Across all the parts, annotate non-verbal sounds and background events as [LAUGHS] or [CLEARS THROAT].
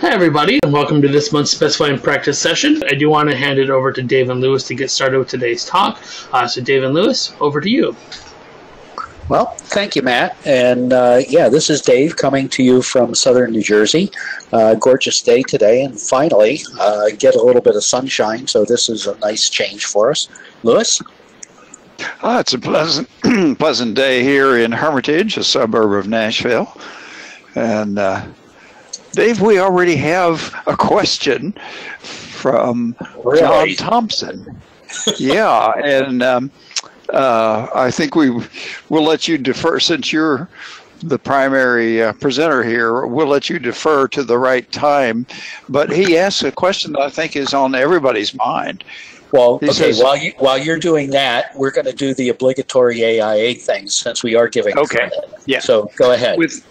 Hi, everybody, and welcome to this month's specifying practice session. I do want to hand it over to Dave and Louis to get started with today's talk. Uh, so, Dave and Louis, over to you. Well, thank you, Matt. And uh, yeah, this is Dave coming to you from southern New Jersey. Uh, gorgeous day today, and finally uh, get a little bit of sunshine, so this is a nice change for us. Louis? Oh, it's a pleasant, [CLEARS THROAT] pleasant day here in Hermitage, a suburb of Nashville. And uh, Dave, we already have a question from Really? John Thompson. [LAUGHS] yeah, and um, uh, I think we will let you defer since you're the primary uh, presenter here. We'll let you defer to the right time. But he asks a question that I think is on everybody's mind. Well, He okay, says- while, you, while you're doing that, we're going to do the obligatory AIA things since we are giving Okay. credit. Yeah. So go ahead. With,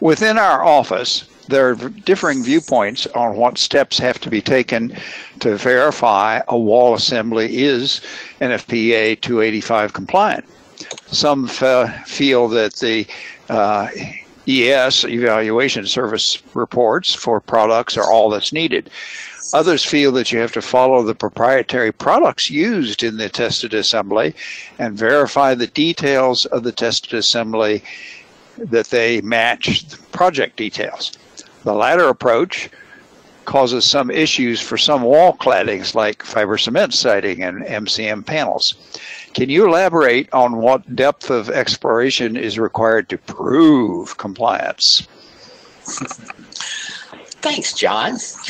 within our office, there are differing viewpoints on what steps have to be taken to verify a wall assembly is NFPA 285 compliant. Some f- feel that the uh, ES evaluation service reports for products are all that's needed. Others feel that you have to follow the proprietary products used in the tested assembly and verify the details of the tested assembly that they match the project details. The latter approach causes some issues for some wall claddings like fiber cement siding and MCM panels. Can you elaborate on what depth of exploration is required to prove compliance? Thanks, John. [LAUGHS]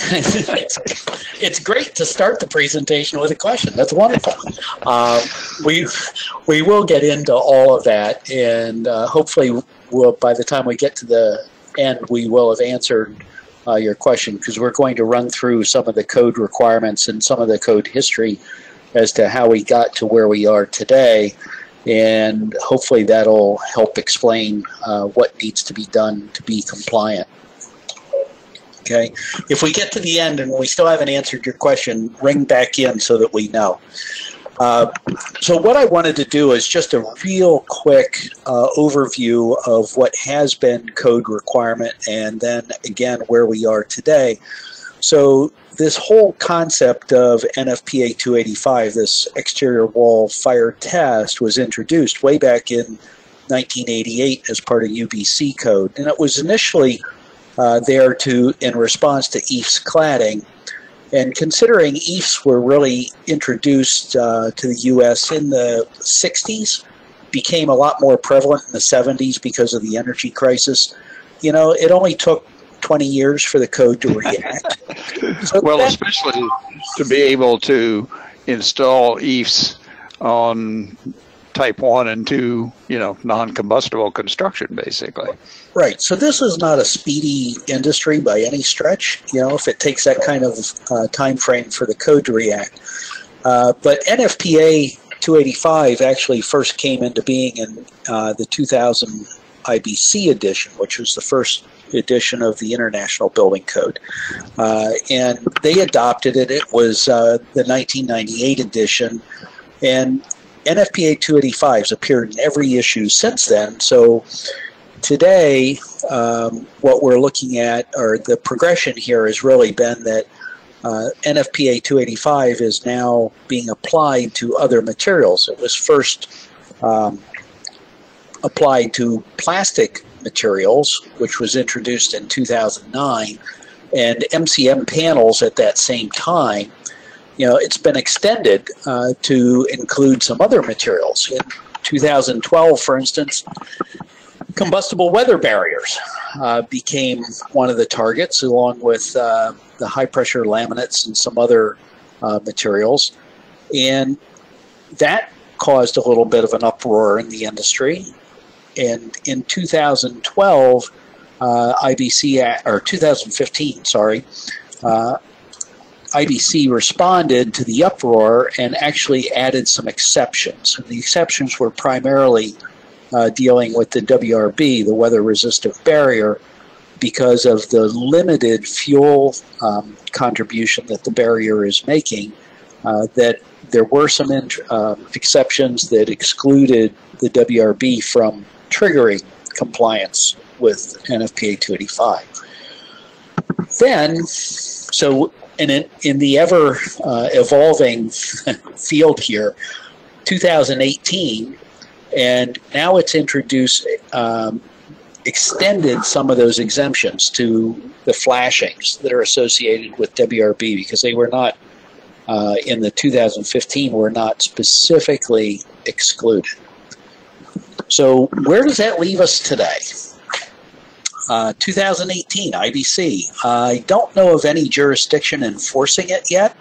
it's great to start the presentation with a question. That's wonderful. Uh, we we will get into all of that, and uh, hopefully, we'll, by the time we get to the end, we will have answered uh, your question because we're going to run through some of the code requirements and some of the code history as to how we got to where we are today. And hopefully that'll help explain uh, what needs to be done to be compliant. Okay. If we get to the end and we still haven't answered your question, ring back in so that we know. Uh, so what I wanted to do is just a real quick uh, overview of what has been code requirement and then again where we are today. So this whole concept of NFPA 285, this exterior wall fire test, was introduced way back in 1988 as part of UBC code, and it was initially uh, there to in response to EIFS cladding. And considering EIFS were really introduced uh, to the U.S. in the 60s, became a lot more prevalent in the 70s because of the energy crisis. You know, it only took 20 years for the code to react. [LAUGHS] So Well, especially to be able to install EIFS on type 1 and 2, you know, non-combustible construction, basically. Right. So this is not a speedy industry by any stretch. You know, if it takes that kind of uh, time frame for the code to react. Uh, but NFPA 285 actually first came into being in uh, the 2000 IBC edition, which was the first edition of the International Building Code, uh, and they adopted it. It was uh, the 1998 edition, and NFPA 285 has appeared in every issue since then. So today, um, what we're looking at, or the progression here, has really been that uh, NFPA 285 is now being applied to other materials. It was first um, applied to plastic materials, which was introduced in 2009, and MCM panels at that same time. You know, it's been extended uh, to include some other materials. In 2012, for instance, combustible weather barriers uh, became one of the targets, along with uh, the high pressure laminates and some other uh, materials. And that caused a little bit of an uproar in the industry. And in 2012, uh, IBC, or 2015, sorry, uh, IBC responded to the uproar and actually added some exceptions. And the exceptions were primarily uh, dealing with the WRB, the weather resistive barrier, because of the limited fuel um, contribution that the barrier is making. Uh, that there were some um, exceptions that excluded the WRB from triggering compliance with NFPA 285. then, so in, in the ever uh, evolving [LAUGHS] field here, 2018, and now it's introduced, um, extended some of those exemptions to the flashings that are associated with WRB because they were not, uh, in the 2015, were not specifically excluded. So where does that leave us today? Uh, 2018 IBC. I don't know of any jurisdiction enforcing it yet,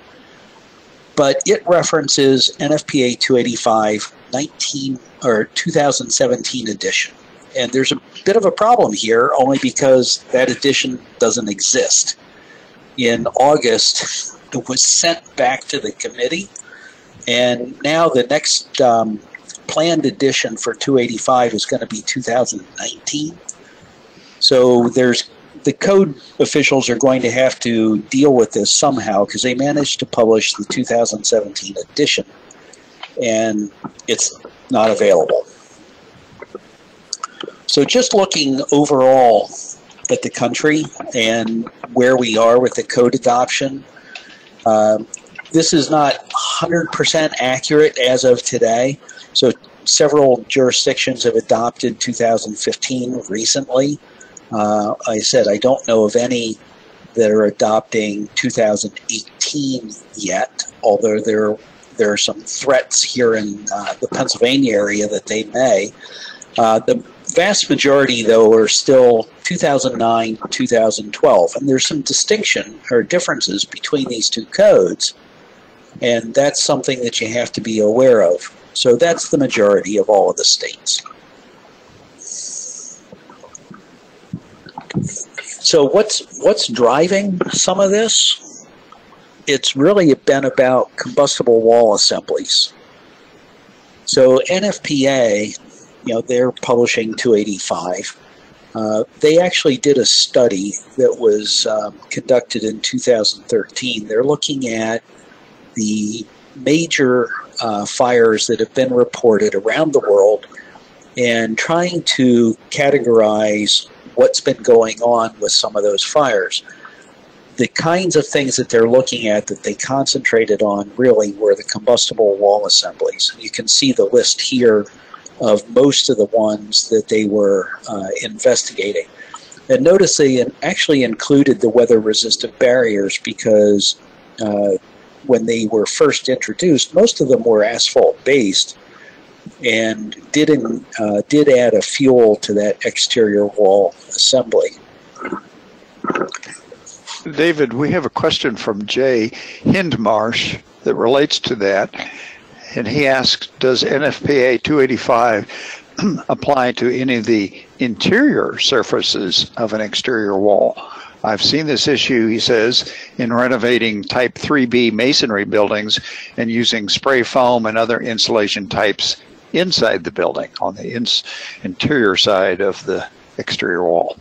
but it references NFPA 285 19 or 2017 edition. And there's a bit of a problem here only because that edition doesn't exist. In August, [LAUGHS] it was sent back to the committee, and now the next um, planned edition for 285 is going to be 2019. So there's the code officials are going to have to deal with this somehow because they managed to publish the 2017 edition and it's not available. So just looking overall at the country and where we are with the code adoption, uh, this is not 100% accurate as of today. So several jurisdictions have adopted 2015 recently. Uh, I said I don't know of any that are adopting 2018 yet, although there there are some threats here in uh, the Pennsylvania area that they may. Uh, the vast majority, though, are still 2009, 2012, and there's some distinction or differences between these two codes, and that's something that you have to be aware of. So that's the majority of all of the states. So what's what's driving some of this? It's really been about combustible wall assemblies. So NFPA, you know, they're publishing 285. Uh, they actually did a study that was um, conducted in 2013. They're looking at the major uh, fires that have been reported around the world and trying to categorize what's been going on with some of those fires. The kinds of things that they're looking at that they concentrated on really were the combustible wall assemblies. You can see the list here of most of the ones that they were uh, investigating. And notice they actually included the weather resistant barriers because uh, when they were first introduced, most of them were asphalt based and did in, uh, did add a fuel to that exterior wall assembly. David, we have a question from Jay Hindmarsh that relates to that, and he asks, "Does NFPA 285 [CLEARS THROAT] apply to any of the interior surfaces of an exterior wall?" I've seen this issue, he says, in renovating type 3B masonry buildings and using spray foam and other insulation types inside the building on the ins- interior side of the exterior wall.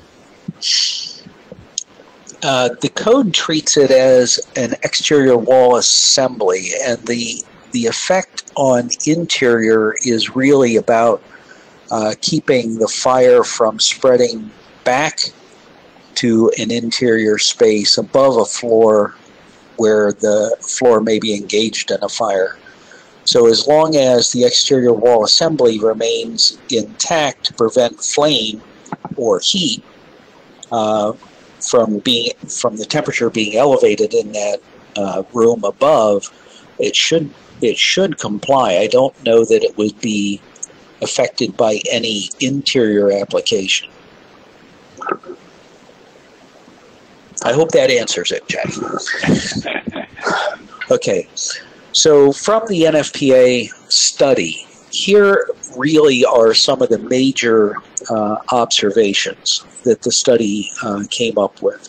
Uh, the code treats it as an exterior wall assembly, and the the effect on interior is really about uh, keeping the fire from spreading back to an interior space above a floor where the floor may be engaged in a fire. So as long as the exterior wall assembly remains intact to prevent flame or heat uh, from being from the temperature being elevated in that uh, room above, it should it should comply. I don't know that it would be affected by any interior application. I hope that answers it, Jay. [LAUGHS] okay. So from the NFPA study, here really are some of the major uh, observations that the study uh, came up with.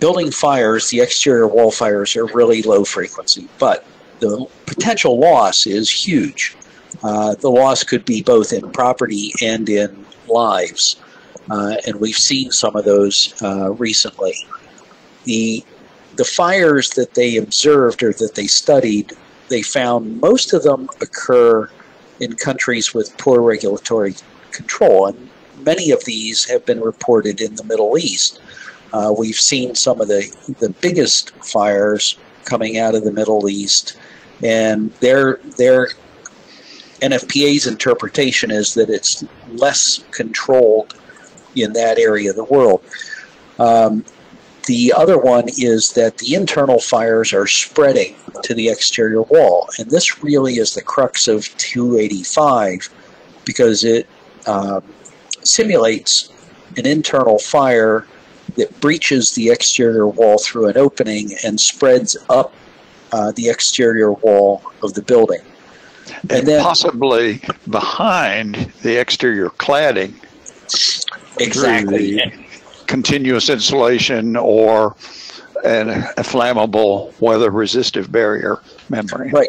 Building fires, the exterior wall fires are really low frequency, but the potential loss is huge. Uh, the loss could be both in property and in lives, uh, and we've seen some of those uh, recently. The the fires that they observed or that they studied, they found most of them occur in countries with poor regulatory control. And many of these have been reported in the Middle East. Uh, we've seen some of the, the biggest fires coming out of the Middle East, and their their NFPA's interpretation is that it's less controlled in that area of the world. Um, the other one is that the internal fires are spreading to the exterior wall, and this really is the crux of 285 because it um, simulates an internal fire that breaches the exterior wall through an opening and spreads up uh, the exterior wall of the building. And, and then, possibly behind the exterior cladding. Exactly. Continuous insulation or an, a flammable weather resistive barrier membrane. Right.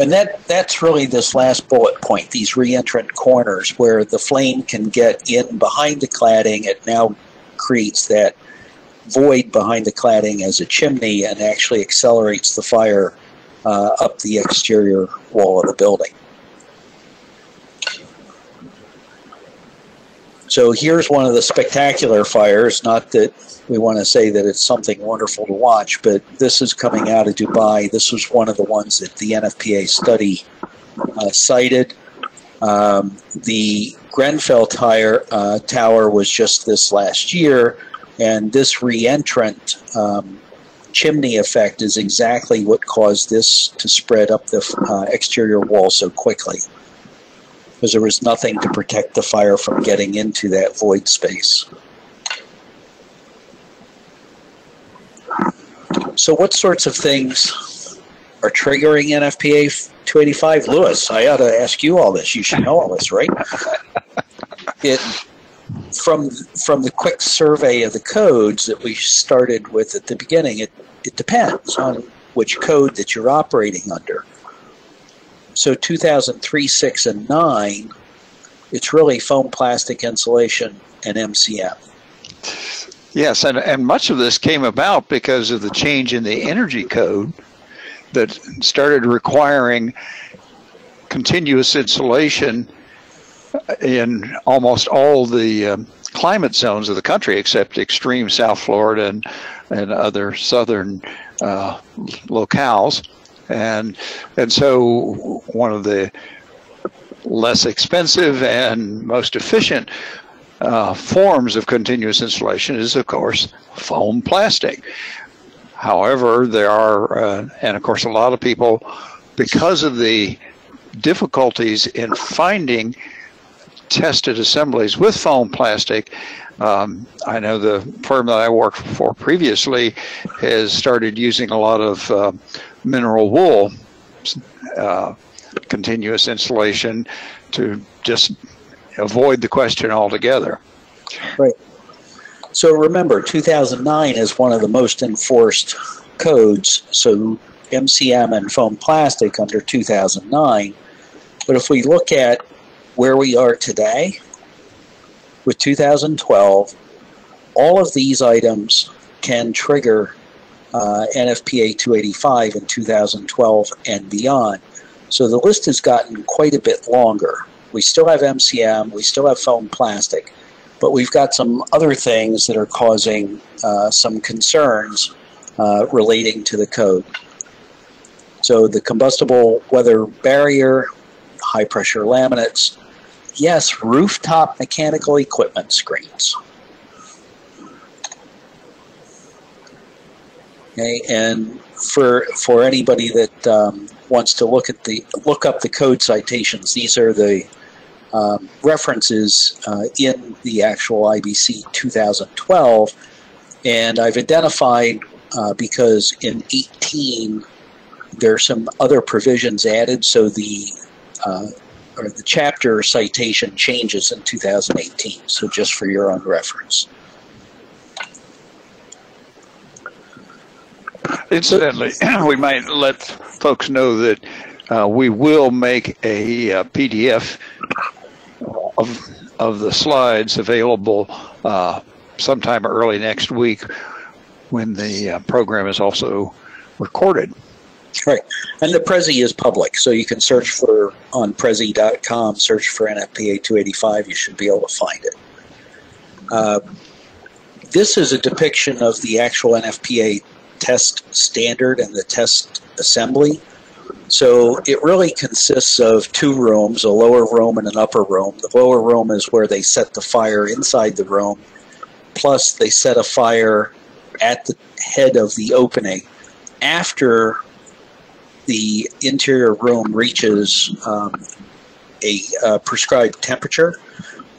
And that that's really this last bullet point, these reentrant corners where the flame can get in behind the cladding. It now creates that void behind the cladding as a chimney and actually accelerates the fire uh, up the exterior wall of the building. So here's one of the spectacular fires, not that we want to say that it's something wonderful to watch, but this is coming out of Dubai. This was one of the ones that the NFPA study uh, cited. Um, the Grenfell tire, uh, Tower was just this last year, and this reentrant um, chimney effect is exactly what caused this to spread up the uh, exterior wall so quickly. Because there was nothing to protect the fire from getting into that void space. So, what sorts of things are triggering NFPA 285? Louis, I ought to ask you all this. You should know all this, right? [LAUGHS] it from from the quick survey of the codes that we started with at the beginning, it, it depends on which code that you're operating under. So 2003, 6, and 9, it's really foam plastic insulation and MCM. Yes, and, and much of this came about because of the change in the energy code that started requiring continuous insulation in almost all the um, climate zones of the country except extreme South Florida and, and other southern uh, locales. And, and so one of the less expensive and most efficient uh, forms of continuous insulation is, of course, foam plastic. However, there are, uh, and of course, a lot of people, because of the difficulties in finding tested assemblies with foam plastic. Um, I know the firm that I worked for previously has started using a lot of uh, mineral wool uh, continuous insulation to just avoid the question altogether. Right. So remember, 2009 is one of the most enforced codes. So MCM and foam plastic under 2009. But if we look at where we are today with 2012, all of these items can trigger uh, NFPA 285 in 2012 and beyond. So the list has gotten quite a bit longer. We still have MCM, we still have foam plastic, but we've got some other things that are causing uh, some concerns uh, relating to the code. So the combustible weather barrier, high pressure laminates, yes, rooftop mechanical equipment screens. Okay, and for for anybody that um, wants to look at the look up the code citations, these are the um, references uh, in the actual IBC 2012, and I've identified uh, because in 18 there are some other provisions added, so the uh, or the chapter citation changes in 2018. So just for your own reference. Incidentally, [CLEARS THROAT] we might let folks know that uh, we will make a, a, uh, PDF of of the slides available uh, sometime early next week when the uh, program is also recorded. Right. And the Prezi is public, so you can search for on Prezi.com, search for NFPA 285. You should be able to find it. Uh, this is a depiction of the actual NFPA test standard and the test assembly. So it really consists of two rooms, a lower room and an upper room. The lower room is where they set the fire inside the room, plus they set a fire at the head of the opening after the interior room reaches um, a uh, prescribed temperature.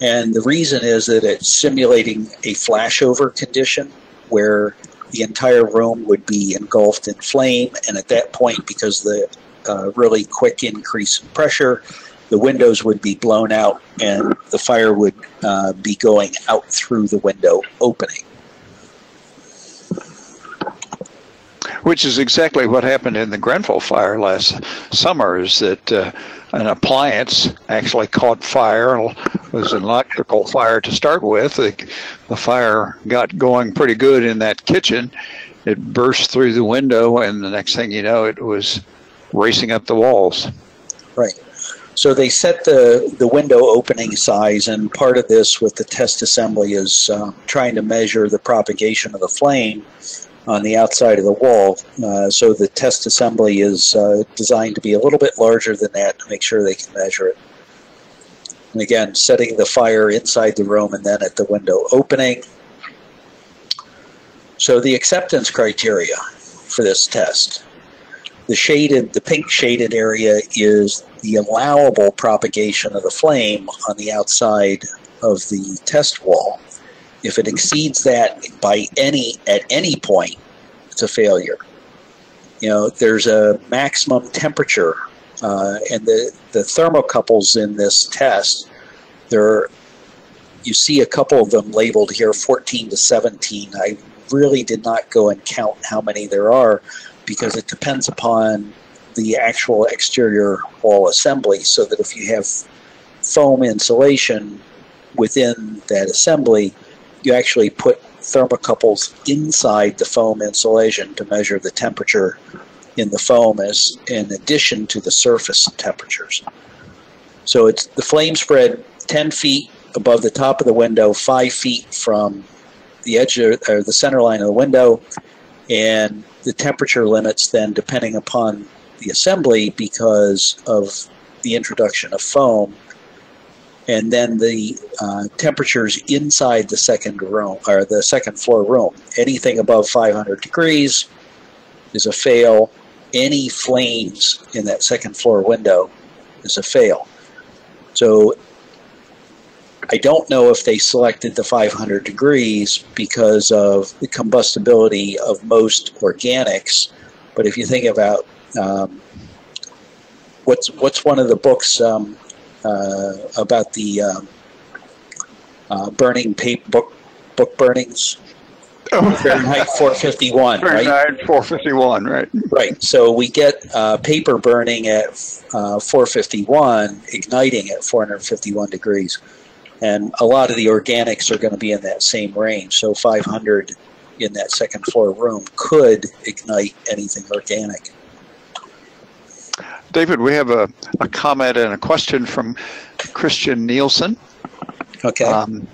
And the reason is that it's simulating a flashover condition where the entire room would be engulfed in flame. And at that point, because the uh, really quick increase in pressure, the windows would be blown out and the fire would uh, be going out through the window opening. Which is exactly what happened in the Grenfell fire last summer. Is that uh, an appliance actually caught fire? It was an electrical fire to start with. The, the fire got going pretty good in that kitchen. It burst through the window, and the next thing you know, it was racing up the walls. Right. So they set the, the window opening size, and part of this with the test assembly is uh, trying to measure the propagation of the flame on the outside of the wall. Uh, so the test assembly is uh, designed to be a little bit larger than that to make sure they can measure it. And again, setting the fire inside the room and then at the window opening. So the acceptance criteria for this test. The shaded, the pink shaded area is the allowable propagation of the flame on the outside of the test wall. If it exceeds that by any at any point, it's a failure. You know, there's a maximum temperature, uh, and the the thermocouples in this test, there, you see a couple of them labeled here, 14 to 17. I really did not go and count how many there are, because it depends upon the actual exterior wall assembly. So that if you have foam insulation within that assembly, you actually put thermocouples inside the foam insulation to measure the temperature in the foam as in addition to the surface temperatures. So it's the flame spread 10 feet above the top of the window, 5 feet from the edge of, or the center line of the window, and the temperature limits then depending upon the assembly because of the introduction of foam and then the uh, temperatures inside the second room or the second floor room. Anything above 500 degrees is a fail. Any flames in that second floor window is a fail. So I don't know if they selected the 500 degrees because of the combustibility of most organics, but if you think about um, what's what's one of the books um, about the um, uh, burning paper book book burnings. Oh. [LAUGHS] Fahrenheit 451, Fahrenheit right? 451, right? Right. So we get uh, paper burning at uh, 451, igniting at 451 degrees, and a lot of the organics are going to be in that same range. So 500 in that second floor room could ignite anything organic. David, we have a, a comment and a question from Christian Nielsen. Okay. Um,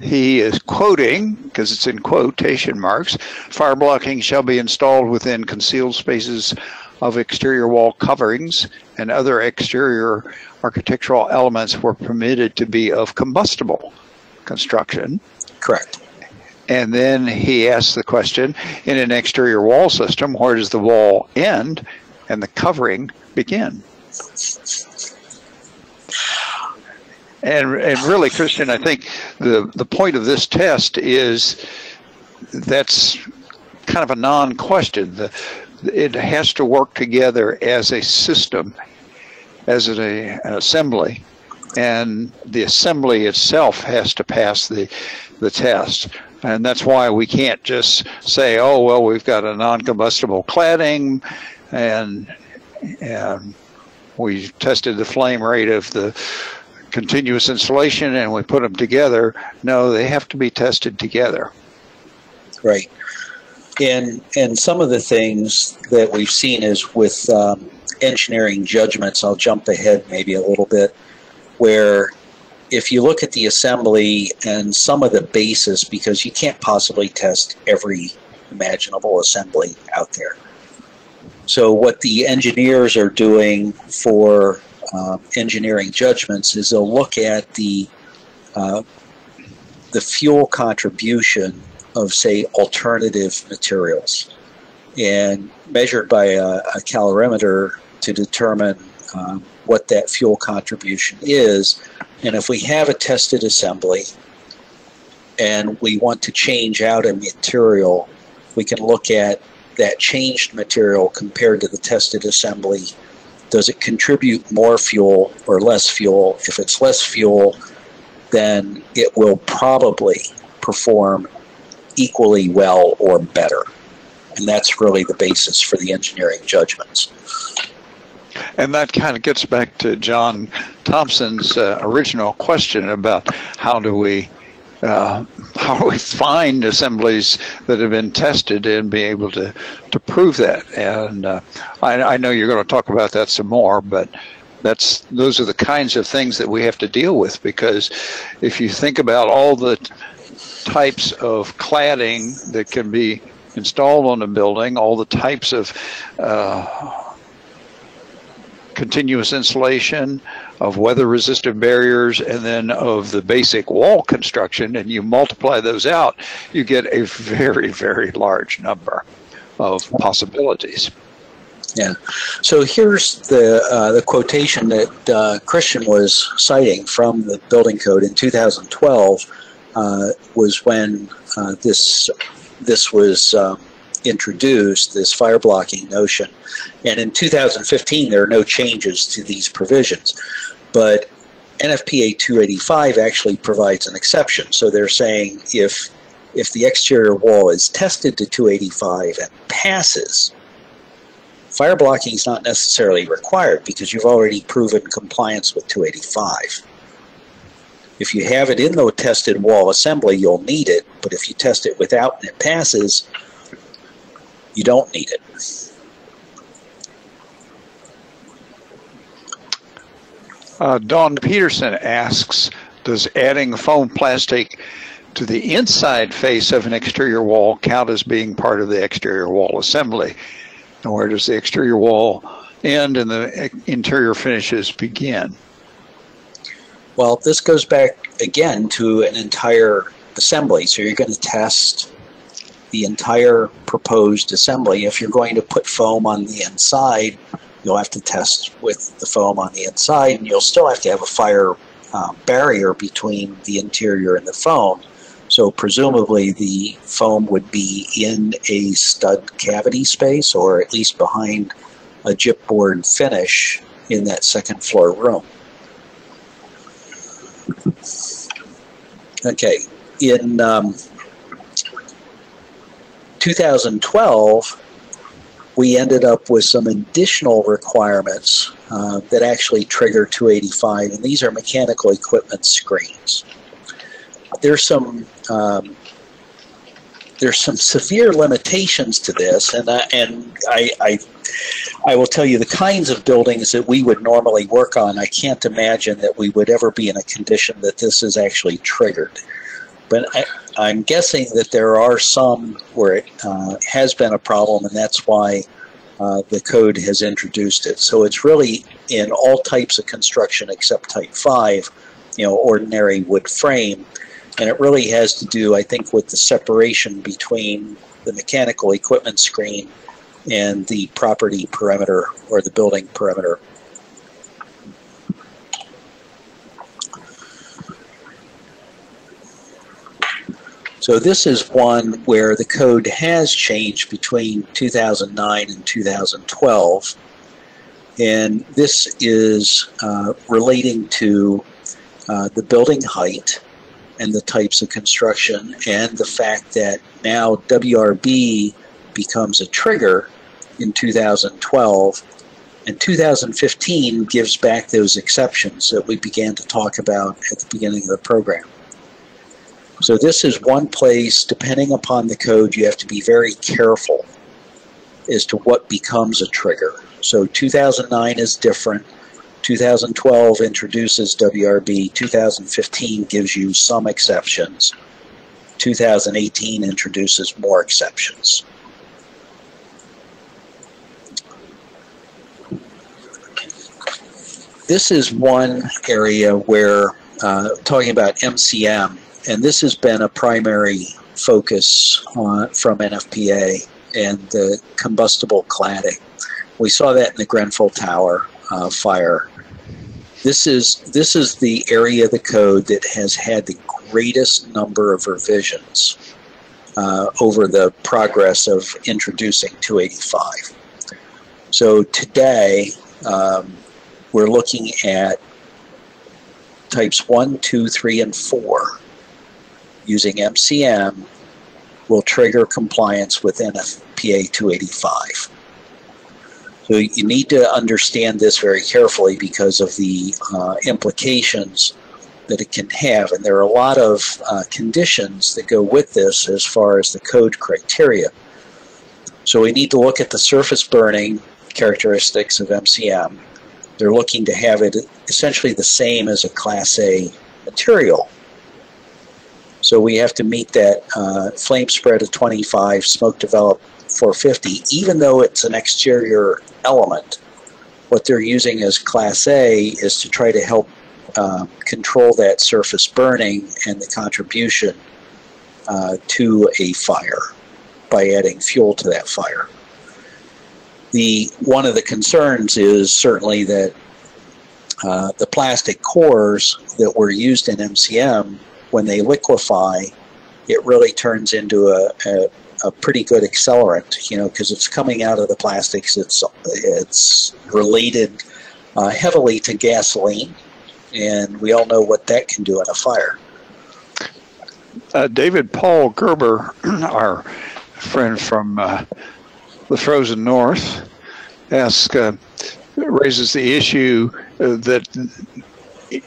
he is quoting, because it's in quotation marks, fire blocking shall be installed within concealed spaces of exterior wall coverings and other exterior architectural elements were permitted to be of combustible construction. Correct. And then he asks the question in an exterior wall system, where does the wall end and the covering begin. And, and really, Christian, I think the, the point of this test is that's kind of a non question. It has to work together as a system, as an, an assembly, and the assembly itself has to pass the, the test. And that's why we can't just say, oh, well, we've got a non combustible cladding and and we tested the flame rate of the continuous insulation and we put them together. No, they have to be tested together. Right. And and some of the things that we've seen is with um, engineering judgments. I'll jump ahead maybe a little bit, where if you look at the assembly and some of the basis, because you can't possibly test every imaginable assembly out there. So what the engineers are doing for uh, engineering judgments is they'll look at the uh, the fuel contribution of say alternative materials and measured by a, a calorimeter to determine um, what that fuel contribution is. And if we have a tested assembly and we want to change out a material, we can look at that changed material compared to the tested assembly. Does it contribute more fuel or less fuel? If it's less fuel, then it will probably perform equally well or better. And that's really the basis for the engineering judgments. And that kind of gets back to John Thompson's uh, original question about how do we uh, we find assemblies that have been tested and be able to, to prove that? And uh, I, I, know you're going to talk about that some more, but that's those are the kinds of things that we have to deal with because if you think about all the types of cladding that can be installed on a building, all the types of uh, continuous insulation, of weather resistant barriers, and then of the basic wall construction, and you multiply those out, you get a very, very large number of possibilities. Yeah. So here's the uh, the quotation that uh, Christian was citing from the building code in 2012 uh, was when uh, this this was um, introduced this fire blocking notion. And in 2015, there are no changes to these provisions. But NFPA 285 actually provides an exception. So they're saying if if the exterior wall is tested to 285 and passes, fire blocking is not necessarily required because you've already proven compliance with 285. If you have it in the tested wall assembly, you'll need it, but if you test it without and it passes, you don't need it. Uh, Don Peterson asks, does adding foam plastic to the inside face of an exterior wall count as being part of the exterior wall assembly? And where does the exterior wall end and the interior finishes begin? Well, this goes back again to an entire assembly. So you're going to test the entire proposed assembly. If you're going to put foam on the inside, you'll have to test with the foam on the inside, and you'll still have to have a fire uh, barrier between the interior and the foam. So presumably the foam would be in a stud cavity space or at least behind a gypboard finish in that second floor room. Okay, in um, 2012, we ended up with some additional requirements uh, that actually trigger 285, and these are mechanical equipment screens. There's some um, there's some severe limitations to this, and I, and I, I I will tell you the kinds of buildings that we would normally work on. I can't imagine that we would ever be in a condition that this is actually triggered. But I, am guessing that there are some where it uh, has been a problem, and that's why uh, the code has introduced it. So it's really in all types of construction except type 5, you know, ordinary wood frame. And it really has to do, I think, with the separation between the mechanical equipment screen and the property perimeter or the building perimeter. So this is one where the code has changed between 2009 and 2012. And this is uh, relating to uh, the building height and the types of construction and the fact that now WRB becomes a trigger in 2012 and 2015 gives back those exceptions that we began to talk about at the beginning of the program. So this is one place, depending upon the code, you have to be very careful as to what becomes a trigger. So 2009 is different. 2012 introduces WRB. 2015 gives you some exceptions. 2018 introduces more exceptions. This is one area where, uh, talking about MCM, and this has been a primary focus uh, from NFPA and the combustible cladding. We saw that in the Grenfell Tower uh, fire. This is this is the area of the code that has had the greatest number of revisions uh, over the progress of introducing 285. So today um, we're looking at types 1, 2, 3, and 4 using MCM will trigger compliance with NFPA 285. So you need to understand this very carefully because of the uh, implications that it can have. And there are a lot of uh, conditions that go with this as far as the code criteria. So we need to look at the surface burning characteristics of MCM. They're looking to have it essentially the same as a Class A material. So we have to meet that uh, flame spread of 25, smoke develop 450, even though it's an exterior element. What they're using as Class A is to try to help uh, control that surface burning and the contribution uh, to a fire by adding fuel to that fire. The one of the concerns is certainly that uh, the plastic cores that were used in MCM, when they liquefy, it really turns into a, a a pretty good accelerant, you know, because it's coming out of the plastics. It's it's related uh, heavily to gasoline, and we all know what that can do in a fire. Uh, David Paul Gerber, [CLEARS THROAT] our friend from uh, the frozen north, asks uh, raises the issue uh, that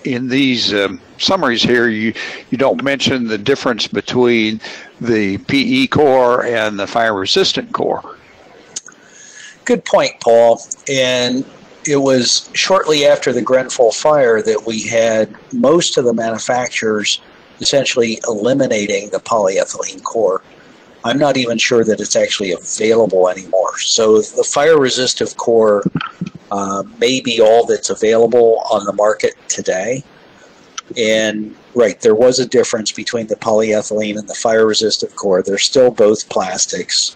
in these um, summaries here, you, you don't mention the difference between the PE core and the fire resistant core. Good point, Paul. And it was shortly after the Grenfell fire that we had most of the manufacturers essentially eliminating the polyethylene core. I'm not even sure that it's actually available anymore. So the fire resistive core uh, may be all that's available on the market today. And right, there was a difference between the polyethylene and the fire resistant core. They're still both plastics.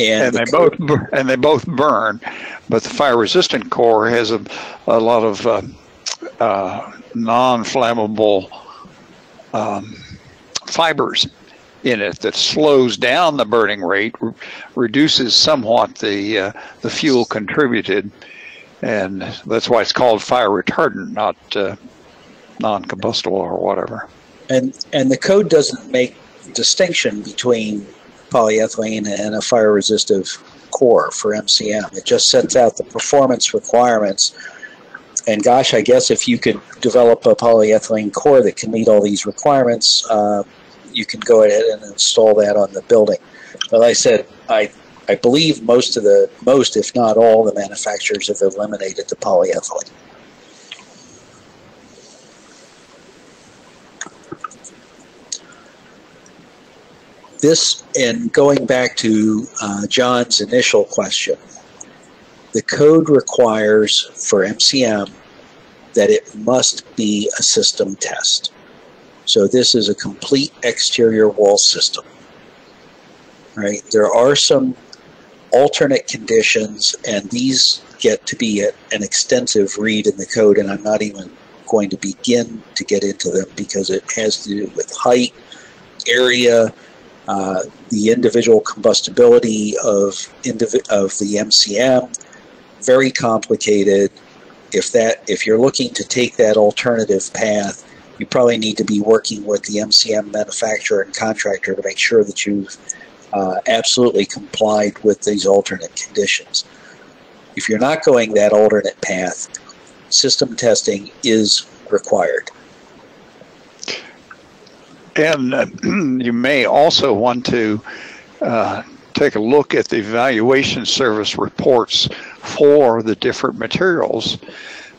And, and they both and they both burn, but the fire resistant core has a, a lot of uh, uh, non flammable um, fibers in it that slows down the burning rate, re- reduces somewhat the uh, the fuel contributed, and that's why it's called fire retardant, not uh, non-combustible or whatever. And and the code doesn't make distinction between polyethylene and a fire resistive core for MCM. It just sets out the performance requirements. And gosh, I guess if you could develop a polyethylene core that can meet all these requirements, uh, you can go ahead and install that on the building. But like I said, I I believe most of the most, if not all, the manufacturers have eliminated the polyethylene. this, and going back to uh, John's initial question, the code requires for MCM that it must be a system test. So this is a complete exterior wall system. Right? There are some alternate conditions, and these get to be a, an extensive read in the code, and I'm not even going to begin to get into them because it has to do with height, area, uh, the individual combustibility of, of the MCM, very complicated. If that, if you're looking to take that alternative path, you probably need to be working with the MCM manufacturer and contractor to make sure that you've uh, absolutely complied with these alternate conditions. If you're not going that alternate path, system testing is required. And uh, [CLEARS THROAT] you may also want to uh, take a look at the evaluation service reports for the different materials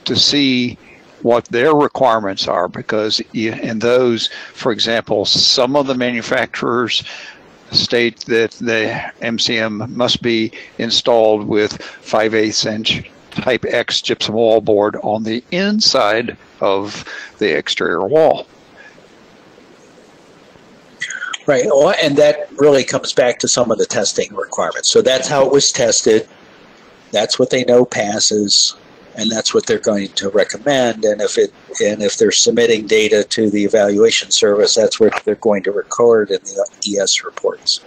to see what their requirements are because in those, for example, some of the manufacturers state that the MCM must be installed with 5 8 inch type X gypsum wall board on the inside of the exterior wall. Right, and that really comes back to some of the testing requirements. So that's how it was tested. That's what they know passes, and that's what they're going to recommend. And if it and if they're submitting data to the evaluation service, that's what they're going to record in the ES reports.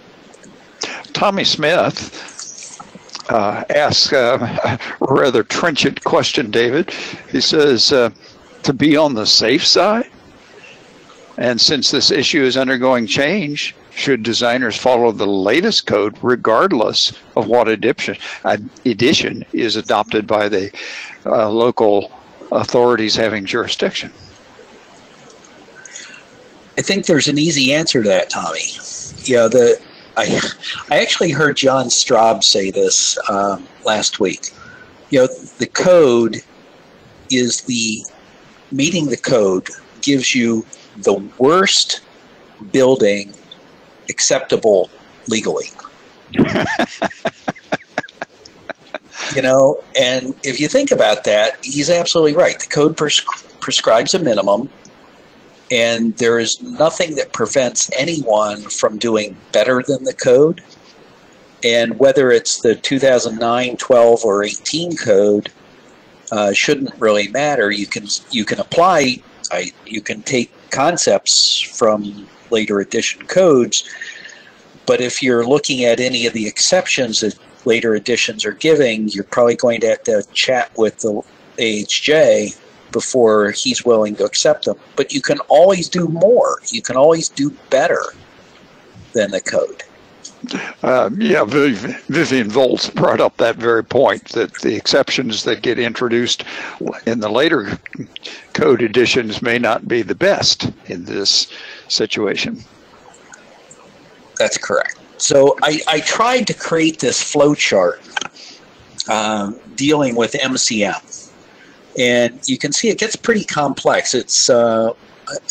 Tommy Smith uh, asks a rather trenchant question, David. He says, uh, to be on the safe side, and since this issue is undergoing change, should designers follow the latest code regardless of what edition, edition is adopted by the uh, local authorities having jurisdiction? I think there's an easy answer to that, Tommy. Know, the I I actually heard John Straub say this um, last week. You know, the code is the meeting the code gives you the worst building acceptable legally. [LAUGHS] you know, and if you think about that, he's absolutely right. The code pres- prescribes a minimum, and there is nothing that prevents anyone from doing better than the code. And whether it's the 2009, 12, or 18 code, uh, shouldn't really matter. You can you can apply. I, you can take concepts from later edition codes. But if you're looking at any of the exceptions that later editions are giving, you're probably going to have to chat with the AHJ before he's willing to accept them. But you can always do more. You can always do better than the code. Um, yeah, Vivian Volz brought up that very point that the exceptions that get introduced in the later code editions may not be the best in this situation. That's correct. So I, I tried to create this flow chart uh, dealing with MCM. And you can see it gets pretty complex. It's uh,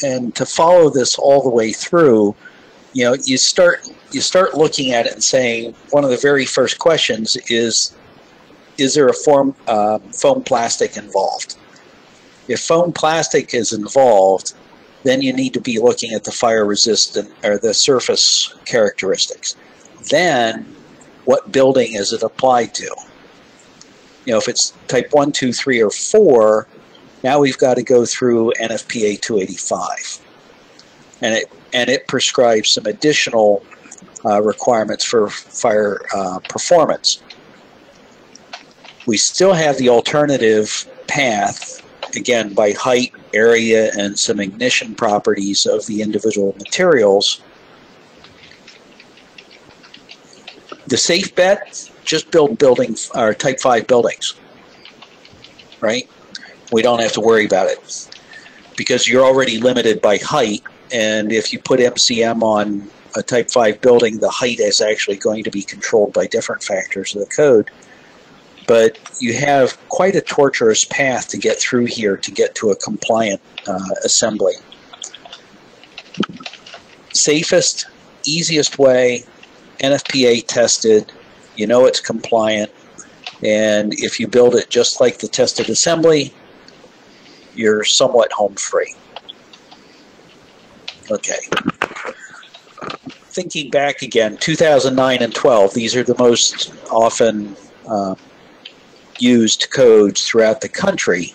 and to follow this all the way through, you know, you start you start looking at it and saying one of the very first questions is is there a form uh, foam plastic involved? If foam plastic is involved then you need to be looking at the fire resistant or the surface characteristics. Then what building is it applied to? You know if it's type 1 2 3 or 4 now we've got to go through NFPA 285 and it and it prescribes some additional uh, requirements for fire uh, performance. We still have the alternative path, again, by height, area, and some ignition properties of the individual materials. The safe bet, just build building or type 5 buildings, right? We don't have to worry about it because you're already limited by height and if you put MCM on a Type 5 building, the height is actually going to be controlled by different factors of the code. But you have quite a torturous path to get through here to get to a compliant uh, assembly. Safest, easiest way, NFPA tested, you know it's compliant, and if you build it just like the tested assembly, you're somewhat home free. Okay. Thinking back again, 2009 and 12, these are the most often uh, used codes throughout the country.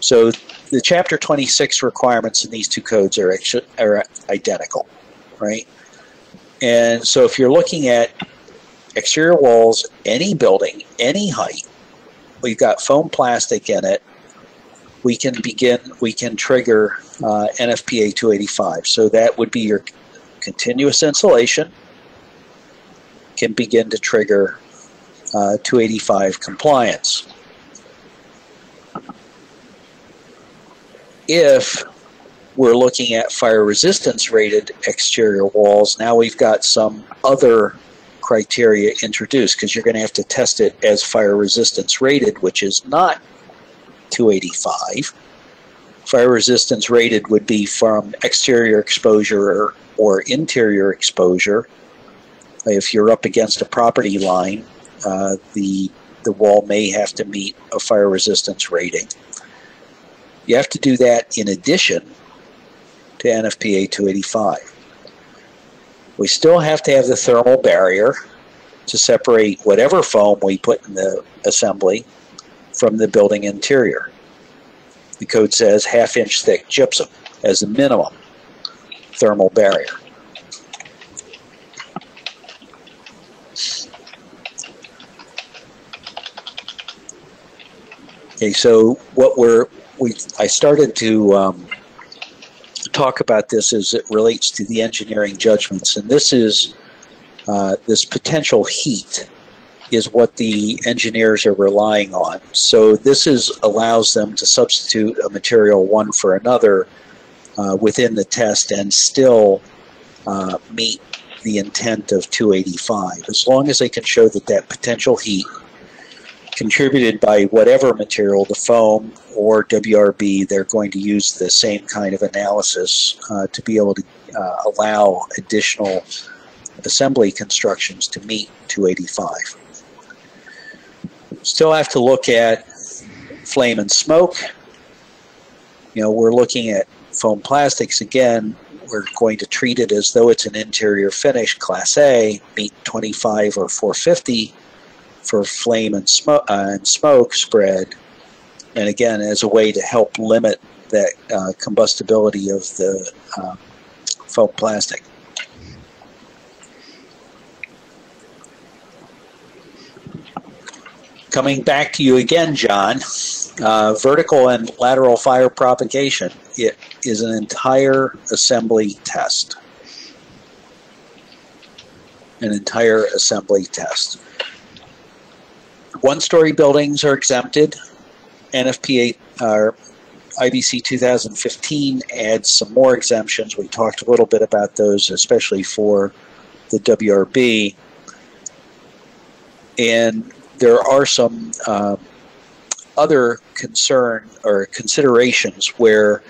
So the Chapter 26 requirements in these two codes are, actually, are identical, right? And so if you're looking at exterior walls, any building, any height, we've got foam plastic in it, we can begin, we can trigger uh, NFPA 285. So that would be your continuous insulation can begin to trigger uh, 285 compliance. If we're looking at fire resistance rated exterior walls, now we've got some other criteria introduced because you're going to have to test it as fire resistance rated, which is not 285. Fire resistance rated would be from exterior exposure or, or interior exposure. If you're up against a property line, uh, the the wall may have to meet a fire resistance rating. You have to do that in addition to NFPA 285. We still have to have the thermal barrier to separate whatever foam we put in the assembly from the building interior. The code says half inch thick gypsum as a minimum thermal barrier. Okay, so what we're we I started to um, talk about this as it relates to the engineering judgments, and this is uh, this potential heat is what the engineers are relying on. So this is allows them to substitute a material one for another uh, within the test and still uh, meet the intent of 285, as long as they can show that that potential heat contributed by whatever material, the foam or WRB, they're going to use the same kind of analysis uh, to be able to uh, allow additional assembly constructions to meet 285. Still have to look at flame and smoke. You know, we're looking at foam plastics again. We're going to treat it as though it's an interior finish, Class A, meet 25 or 450 for flame and smoke, uh, and smoke spread, and again as a way to help limit that uh, combustibility of the uh, foam plastic. Coming back to you again, John, uh, vertical and lateral fire propagation it is an entire assembly test. An entire assembly test. One-story buildings are exempted. NFPA or IBC 2015 adds some more exemptions. We talked a little bit about those, especially for the WRB. And there are some uh, other concern or considerations where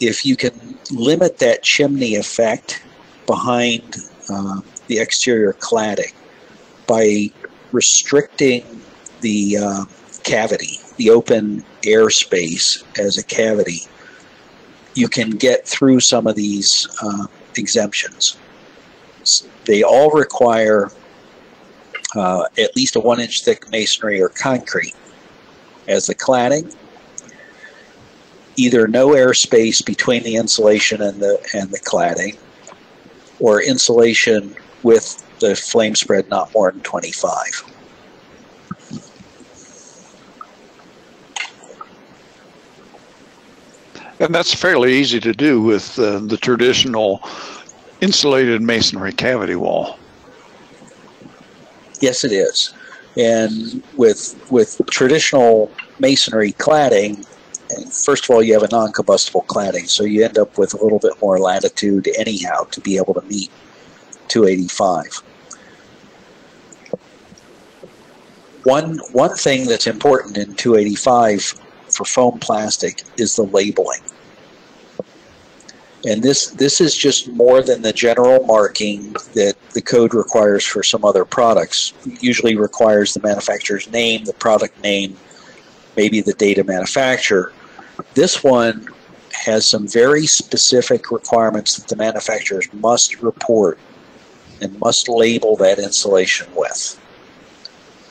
if you can limit that chimney effect behind uh, the exterior cladding by restricting the uh, cavity, the open air space as a cavity, you can get through some of these exemptions. They all require uh, at least a one inch thick masonry or concrete as the cladding. Either no airspace between the insulation and the and the cladding, or insulation with the flame spread not more than 25. And that's fairly easy to do with uh, the traditional insulated masonry cavity wall. Yes, it is. And with with traditional masonry cladding, first of all, you have a non-combustible cladding, so you end up with a little bit more latitude anyhow to be able to meet 285. One one thing that's important in 285 for foam plastic is the labeling. And this, this is just more than the general marking that the code requires for some other products. It usually requires the manufacturer's name, the product name, maybe the date of manufacture. This one has some very specific requirements that the manufacturers must report and must label that insulation with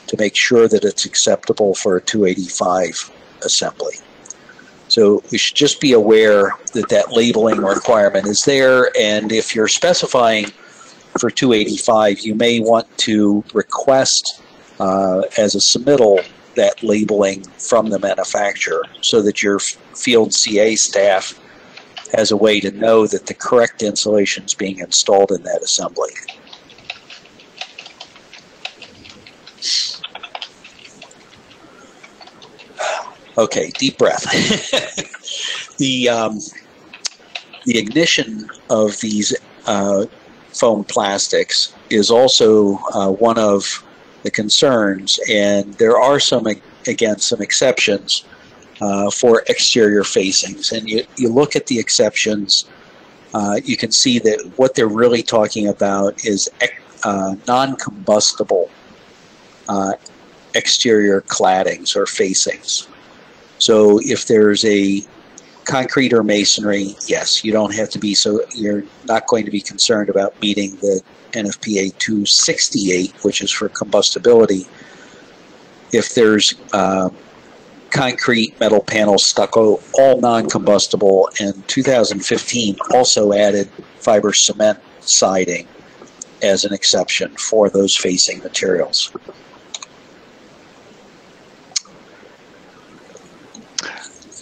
to make sure that it's acceptable for a 285 assembly. So we should just be aware that that labeling requirement is there, and if you're specifying for 285, you may want to request uh, as a submittal that labeling from the manufacturer so that your field CA staff has a way to know that the correct insulation is being installed in that assembly. Okay, deep breath. [LAUGHS] the um, the ignition of these uh, foam plastics is also uh, one of the concerns, and there are some again some exceptions. uh, for exterior facings. And you, you look at the exceptions, uh, you can see that what they're really talking about is uh, non combustible uh, exterior claddings or facings. So if there's a concrete or masonry, yes, you don't have to be so, you're not going to be concerned about meeting the NFPA 268, which is for combustibility. If there's uh, concrete, metal panels, stucco, all non-combustible, and 2015 also added fiber cement siding as an exception for those facing materials.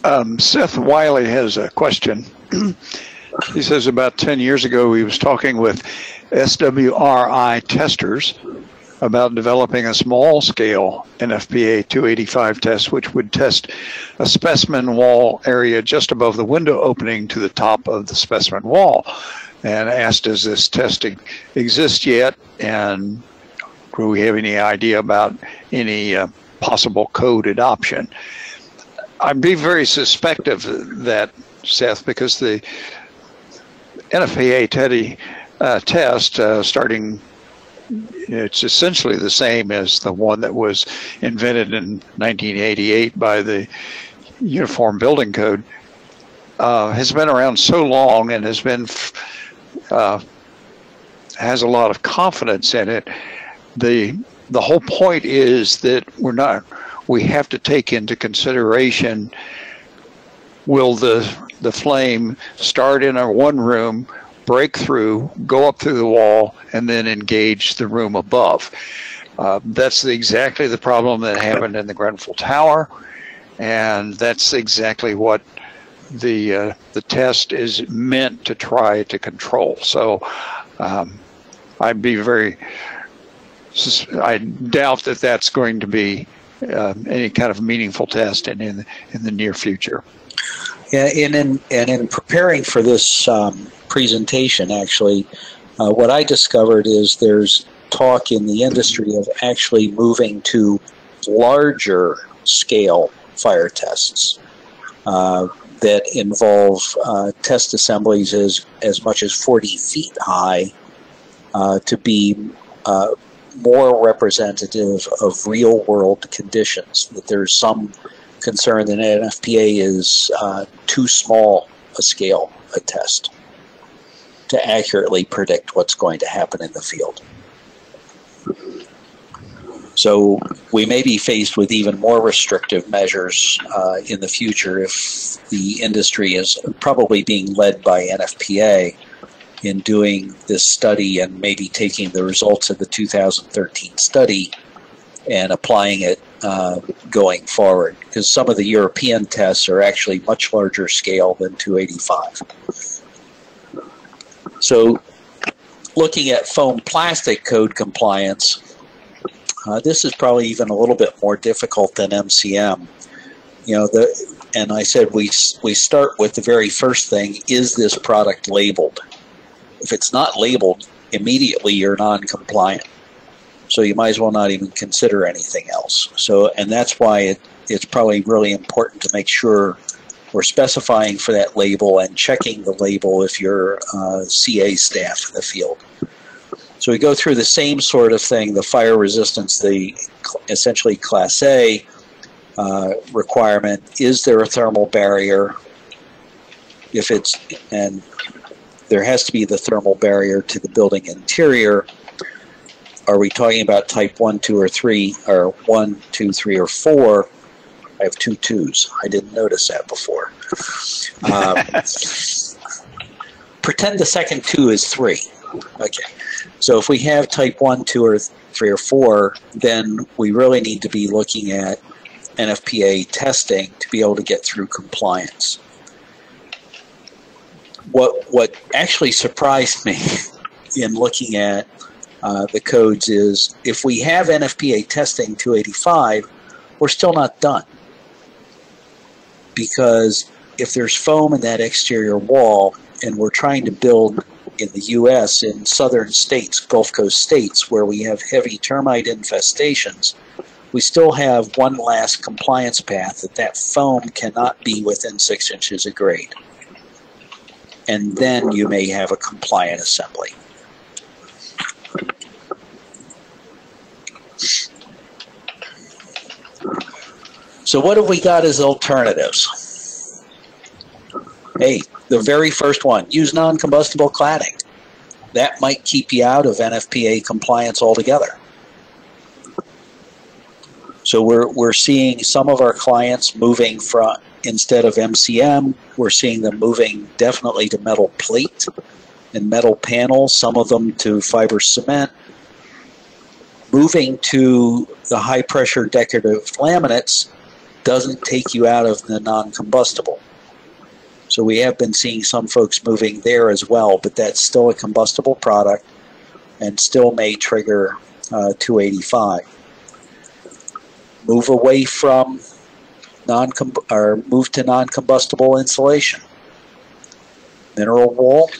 Um, Seth Wiley has a question. [CLEARS THROAT] he says about 10 years ago he was talking with SWRI testers about developing a small scale NFPA 285 test, which would test a specimen wall area just above the window opening to the top of the specimen wall. And asked, does this testing exist yet? And do we have any idea about any uh, possible code adoption? I'd be very suspect of that, Seth, because the NFPA Teddy uh, test uh, starting it's essentially the same as the one that was invented in 1988 by the Uniform Building Code. Uh, has been around so long and has been uh, has a lot of confidence in it. The the whole point is that we're not we have to take into consideration will the the flame start in a one room break through, go up through the wall, and then engage the room above. Uh, that's the, exactly the problem that happened in the Grenfell Tower, and that's exactly what the uh, the test is meant to try to control. So um, I'd be very I doubt that that's going to be uh, any kind of meaningful test in in, in the near future. Yeah, and in and in preparing for this um, presentation, actually, uh, what I discovered is there's talk in the industry of actually moving to larger scale fire tests uh, that involve uh, test assemblies as, as much as 40 feet high uh, to be uh, more representative of real world conditions. That there's some concern that NFPA is uh, too small a scale a test to accurately predict what's going to happen in the field. So we may be faced with even more restrictive measures uh, in the future if the industry is probably being led by NFPA in doing this study and maybe taking the results of the 2013 study and applying it uh, going forward because some of the European tests are actually much larger scale than 285. So looking at foam plastic code compliance, uh, this is probably even a little bit more difficult than MCM. You know, the and I said we we start with the very first thing: is this product labeled? If it's not labeled, immediately you're non-compliant. So you might as well not even consider anything else. So, and that's why it, it's probably really important to make sure we're specifying for that label and checking the label if you're uh, CA staff in the field. So we go through the same sort of thing, the fire resistance, the essentially Class A uh, requirement. Is there a thermal barrier? If it's, and there has to be the thermal barrier to the building interior. Are we talking about type 1, 2, or 3, or 1, 2, 3, or 4? I have two twos. I didn't notice that before. Um, [LAUGHS] pretend the second two is three. Okay. So if we have type 1, 2, or 3, or 4, then we really need to be looking at NFPA testing to be able to get through compliance. What, what actually surprised me in looking at uh, the codes is if we have NFPA testing 285, we're still not done because if there's foam in that exterior wall and we're trying to build in the U.S. in southern states, Gulf Coast states, where we have heavy termite infestations, we still have one last compliance path that that foam cannot be within six inches of grade. And then you may have a compliant assembly. So what have we got as alternatives? Hey, the very first one, use non-combustible cladding. That might keep you out of NFPA compliance altogether. So we're, we're seeing some of our clients moving from, instead of MCM, we're seeing them moving definitely to metal plate and metal panels, some of them to fiber cement. Moving to the high pressure decorative laminates doesn't take you out of the non-combustible. So we have been seeing some folks moving there as well, but that's still a combustible product and still may trigger uh, 285. Move away from non or move to non-combustible insulation. Mineral wool,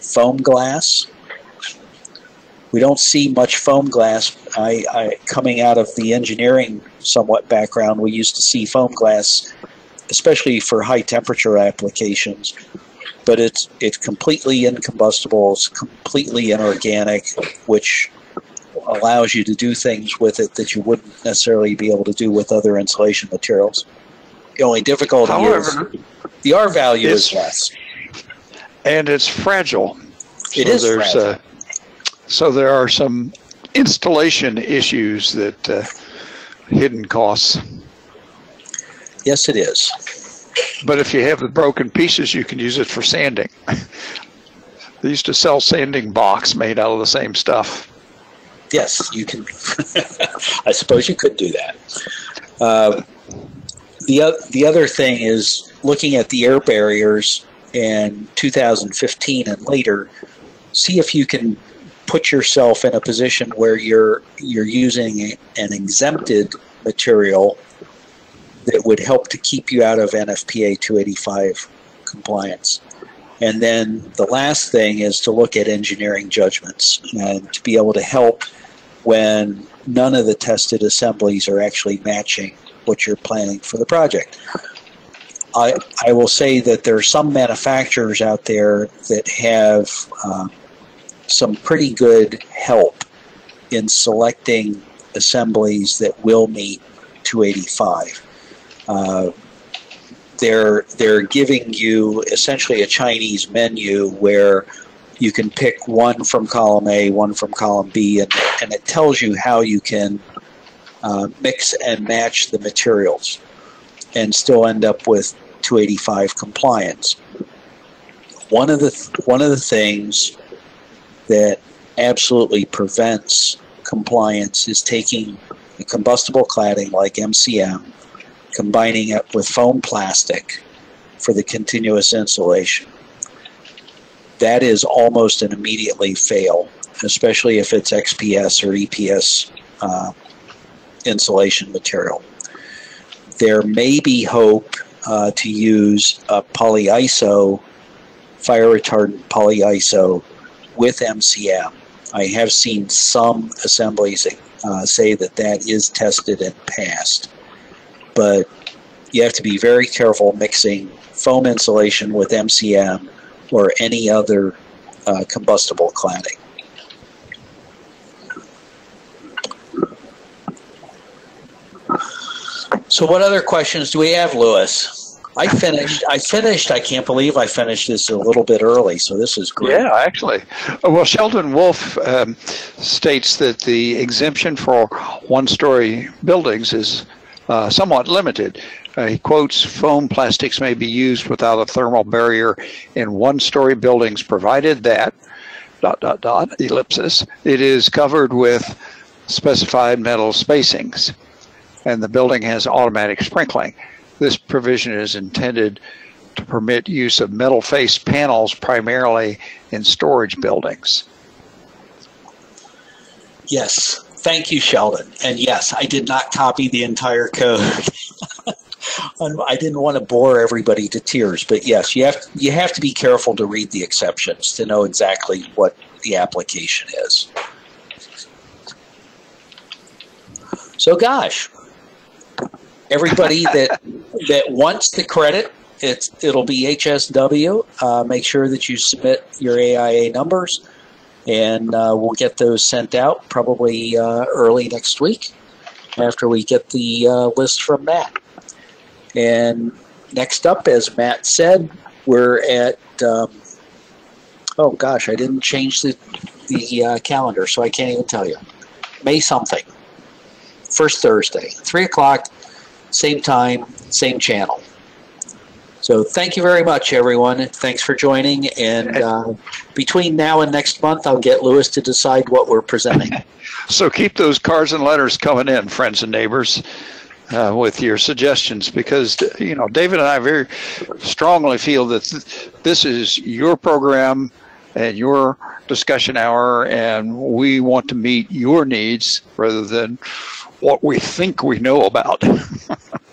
foam glass. We don't see much foam glass. I, I coming out of the engineering somewhat background, we used to see foam glass especially for high temperature applications. But it's it's completely incombustible. It's completely inorganic, which allows you to do things with it that you wouldn't necessarily be able to do with other insulation materials. The only difficulty However, is the R value is less, and it's fragile. It so is there's fragile. Uh, so there are some installation issues that uh, hidden costs. Yes, it is. But if you have the broken pieces, you can use it for sanding. [LAUGHS] they used to sell sanding box made out of the same stuff. Yes, you can. [LAUGHS] I suppose you could do that. Uh, the, the other thing is looking at the air barriers in 2015 and later, see if you can put yourself in a position where you're you're using an exempted material that would help to keep you out of NFPA 285 compliance. And then the last thing is to look at engineering judgments and to be able to help when none of the tested assemblies are actually matching what you're planning for the project. I, I will say that there are some manufacturers out there that have uh, some pretty good help in selecting assemblies that will meet 285. Uh, they're they're giving you essentially a Chinese menu where you can pick one from column A, one from column B, and, and it tells you how you can uh, mix and match the materials and still end up with 285 compliance. One of the th- one of the things that absolutely prevents compliance is taking a combustible cladding like MCM combining it with foam plastic for the continuous insulation. That is almost an immediately fail, especially if it's XPS or EPS uh, insulation material. There may be hope uh, to use a polyiso, fire retardant polyiso with MCM. I have seen some assemblies uh, say that that is tested and passed but you have to be very careful mixing foam insulation with MCM or any other uh, combustible cladding. So what other questions do we have, Louis? I finished. I finished. I can't believe I finished this a little bit early. So this is great. Yeah, actually. Well, Sheldon Wolf um, states that the exemption for one-story buildings is uh, somewhat limited. Uh, he quotes foam plastics may be used without a thermal barrier in one story buildings provided that dot dot dot ellipsis it is covered with specified metal spacings and the building has automatic sprinkling. This provision is intended to permit use of metal face panels primarily in storage buildings. Yes, Thank you, Sheldon. And yes, I did not copy the entire code. [LAUGHS] I didn't want to bore everybody to tears, but yes, you have you have to be careful to read the exceptions to know exactly what the application is. So, gosh, everybody [LAUGHS] that that wants the credit, it's it'll be HSW. Uh, make sure that you submit your AIA numbers, and uh, we'll get those sent out probably uh, early next week after we get the uh, list from Matt. And next up, as Matt said, we're at. Um, oh gosh, I didn't change the the uh, calendar, so I can't even tell you. May something. First Thursday, three o'clock, same time, same channel. So thank you very much, everyone. Thanks for joining. And uh, between now and next month, I'll get Louis to decide what we're presenting. [LAUGHS] So keep those cards and letters coming in, friends and neighbors, uh, with your suggestions, because you know David and I very strongly feel that th- this is your program and your discussion hour, and we want to meet your needs rather than what we think we know about. [LAUGHS]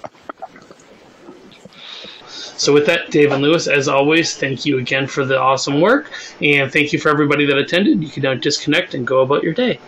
So, with that, Dave and Louis, as always, thank you again for the awesome work, and thank you for everybody that attended. You can now disconnect and go about your day.